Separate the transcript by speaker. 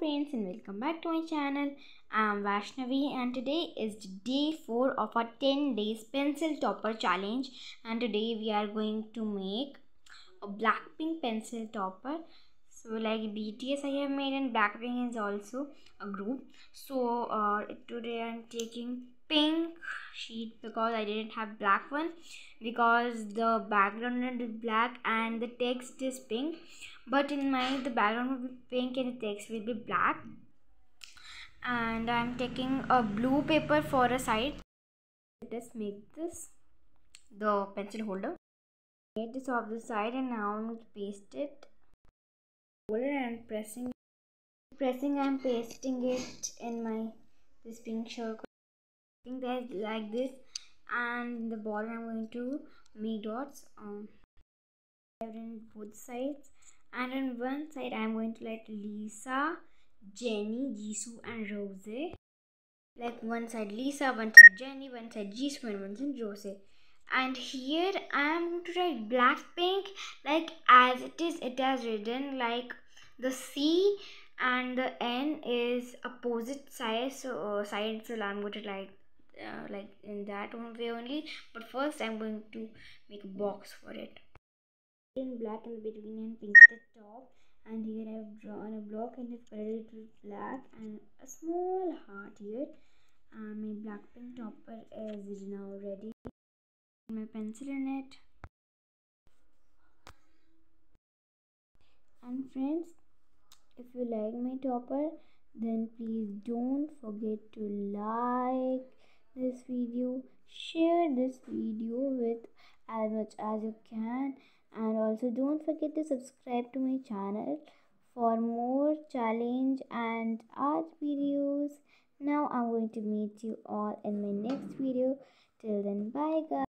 Speaker 1: friends and welcome back to my channel. I'm Vaishnavi and today is day 4 of our 10 days pencil topper challenge and today we are going to make a Blackpink pencil topper. So like BTS I have made and Blackpink is also a group. So uh, today I'm taking pink sheet because I didn't have black one because the background is black and the text is pink but in my the background will be pink and the text will be black. And I'm taking a blue paper for a side. Let us make this the pencil holder. Get this off the side and now I'm going to paste it. Holder and pressing pressing I'm pasting it in my this pink circle that like this. And the border I'm going to make dots um on both sides. And on one side I'm going to let Lisa, Jennie, Jisoo and Rose. Like one side Lisa, one side Jennie, one side Jisoo and one side Rose. And here I am going to write Blackpink like as it is it has written like the C and the N is opposite sides so uh, side so I'm going to write uh, like in that one way only. But first I'm going to make a box for it. In black in the between and pink the top. And here I have drawn a block and have colored it with black and a small heart here. And my black pen topper is now ready my pencil in it. And friends if you like my topper then please don't forget to like this video share this video with as much as you can. And also don't forget to subscribe to my channel for more challenge and art videos. Now i'm going to meet you all in my next video. Till then bye guys.